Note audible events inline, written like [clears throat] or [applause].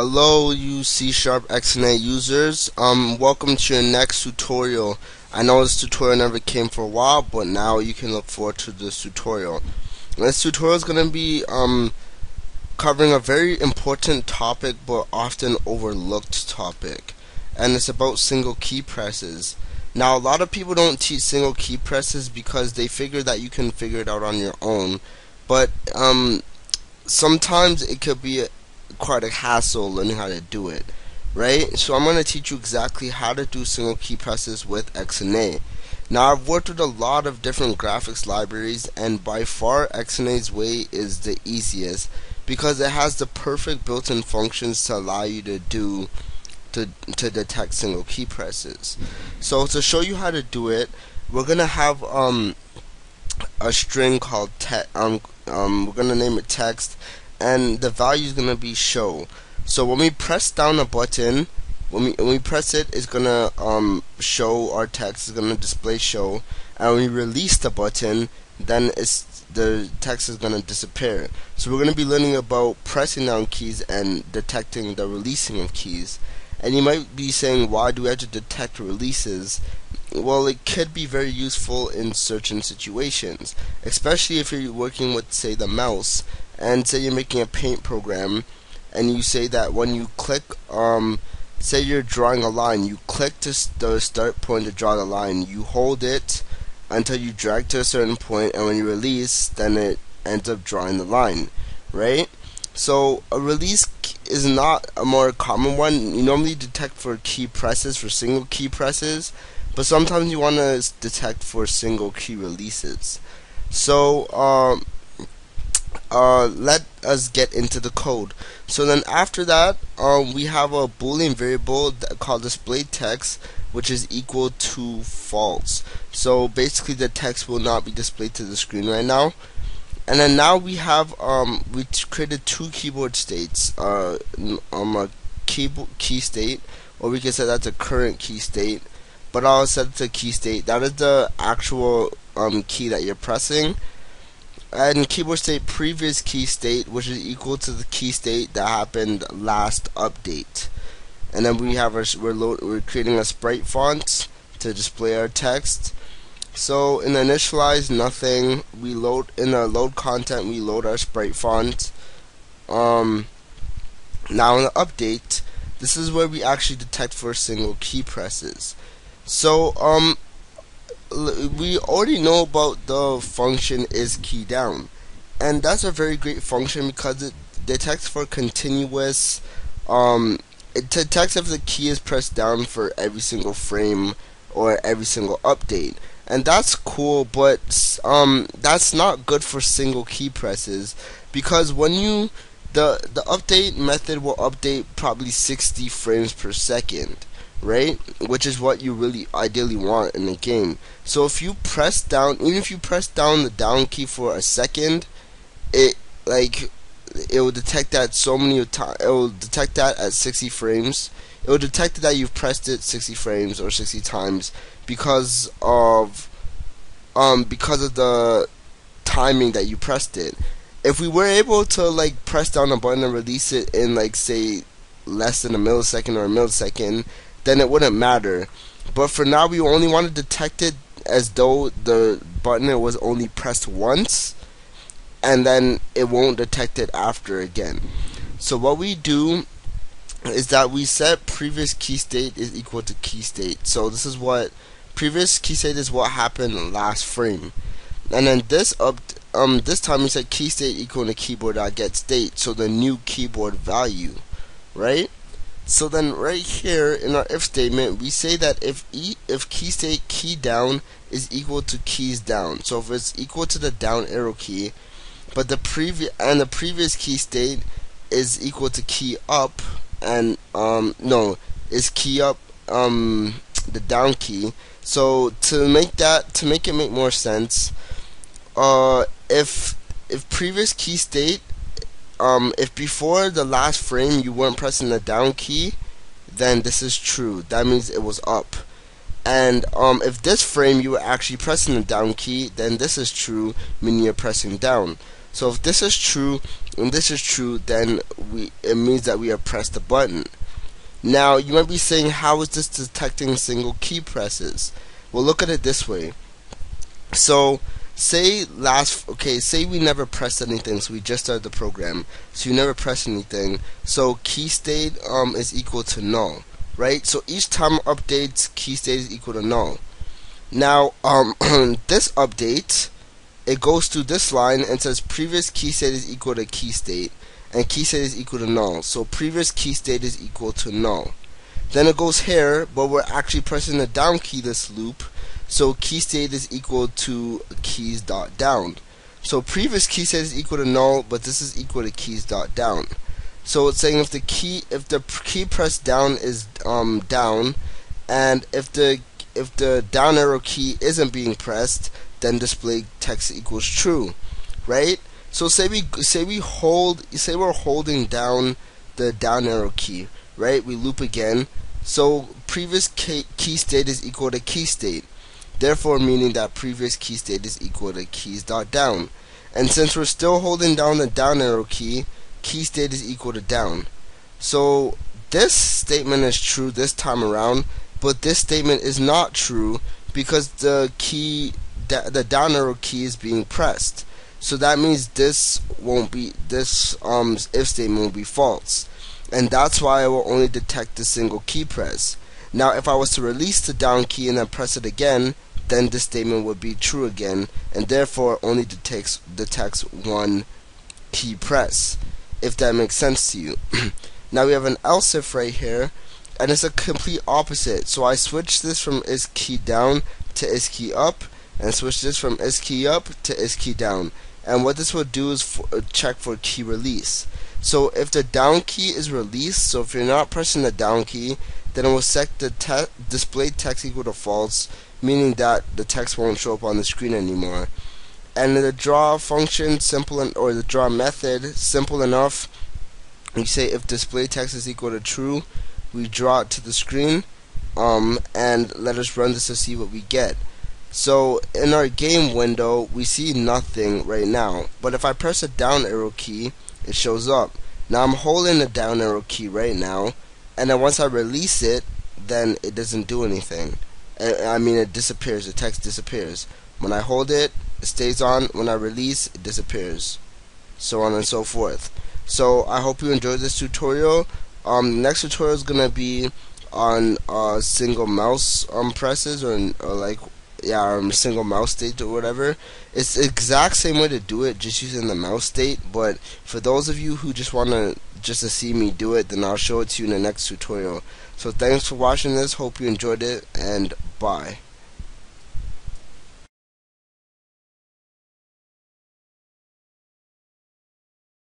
Hello you C Sharp XNA users. Um welcome to your next tutorial. I know this tutorial never came for a while, but now you can look forward to this tutorial. This tutorial is going to be um covering a very important topic but often overlooked topic. And it's about single key presses. Now a lot of people don't teach single key presses because they figure that you can figure it out on your own. But um sometimes it could be quite a hassle learning how to do it right? So I'm going to teach you exactly how to do single key presses with XNA now I've worked with a lot of different graphics libraries and by far XNA's way is the easiest because it has the perfect built-in functions to allow you to do to, to detect single key presses. So to show you how to do it we're gonna have um, a string called te um, um, we're gonna name it text and the value is gonna be show. So when we press down a button, when we when we press it, it's gonna um, show our text. It's gonna display show, and when we release the button, then it's the text is gonna disappear. So we're gonna be learning about pressing down keys and detecting the releasing of keys. And you might be saying, why do we have to detect releases? Well, it could be very useful in certain situations, especially if you're working with, say, the mouse and say you're making a paint program and you say that when you click um say you're drawing a line you click to the start point to draw the line. You hold it until you drag to a certain point and when you release then it ends up drawing the line right? So a release is not a more common one. You normally detect for key presses for single key presses but sometimes you want to detect for single key releases. So um, uh, let us get into the code. So then after that, um, we have a boolean variable called display text, which is equal to false. So basically, the text will not be displayed to the screen right now. And then now we have um, we created two keyboard states. Uh, um, a keyboard key state, or we can say that's a current key state. But I'll set it to key state. That is the actual um, key that you're pressing and keyboard state previous key state which is equal to the key state that happened last update. And then we have our we're, load, we're creating a sprite font to display our text. So in initialize nothing. We load in the load content we load our sprite font. Um now in the update this is where we actually detect for single key presses. So um we already know about the function is key down. And that's a very great function because it detects for continuous um, it detects if the key is pressed down for every single frame or every single update. And that's cool but um, that's not good for single key presses because when you the the update method will update probably 60 frames per second right? Which is what you really ideally want in the game. So if you press down, even if you press down the down key for a second, it like it will detect that so many times. It will detect that at 60 frames. It will detect that you've pressed it 60 frames or 60 times because of um because of the timing that you pressed it. If we were able to like press down a button and release it in like say less than a millisecond or a millisecond, then it wouldn't matter. But for now, we only want to detect it as though the button was only pressed once, and then it won't detect it after again. So what we do is that we set previous key state is equal to key state. So this is what previous key state is what happened last frame, and then this up um this time we set key state equal to keyboard dot get state. So the new keyboard value, right? So then right here in our if statement, we say that if e if key state key down is equal to keys down. So if it's equal to the down arrow key, but the previous and the previous key state is equal to key up and um no, is key up um the down key. So to make that to make it make more sense, uh if if previous key state um, if before the last frame you weren't pressing the down key, then this is true. That means it was up. And um, if this frame you were actually pressing the down key, then this is true, meaning you're pressing down. So if this is true and this is true, then we it means that we have pressed the button. Now you might be saying, how is this detecting single key presses? Well, look at it this way. So say last okay say we never pressed anything so we just started the program. So you never press anything. So key state um is equal to null right? So each time updates key state is equal to null. Now um [clears throat] this update it goes to this line and says previous key state is equal to key state and key state is equal to null. So previous key state is equal to null. Then it goes here but we're actually pressing the down key this loop so key state is equal to keys dot down. So previous key state is equal to null, but this is equal to keys dot down. So it's saying if the key if the key press down is um, down, and if the if the down arrow key isn't being pressed, then display text equals true, right? So say we say we hold say we're holding down the down arrow key, right? We loop again. So previous key state is equal to key state therefore meaning that previous key state is equal to keys dot down. And since we're still holding down the down arrow key, key state is equal to down. So this statement is true this time around, but this statement is not true because the key the down arrow key is being pressed. So that means this won't be this um if statement will be false. And that's why I will only detect a single key press. Now if I was to release the down key and then press it again, then this statement would be true again, and therefore only detects, detects one key press, if that makes sense to you. [clears throat] now we have an else if right here, and it's a complete opposite. So I switch this from is key down to is key up, and switch this from is key up to is key down. And what this will do is for, uh, check for key release. So if the down key is released, so if you're not pressing the down key, then it will set the te display text equal to false meaning that the text won't show up on the screen anymore. And the draw function, simple en- or the draw method, simple enough. We say if display text is equal to true, we draw it to the screen, um, and let us run this to see what we get. So in our game window, we see nothing right now. But if I press a down arrow key, it shows up. Now I'm holding the down arrow key right now, and then once I release it, then it doesn't do anything. I mean it disappears. The text disappears. When I hold it it stays on. When I release it disappears. So on and so forth. So I hope you enjoyed this tutorial. Um, next tutorial is gonna be on uh, single mouse um, presses or, or like um, single mouse state or whatever. It's the exact same way to do it just using the mouse state but for those of you who just want to just to see me do it then I'll show it to you in the next tutorial. So thanks for watching this hope you enjoyed it and bye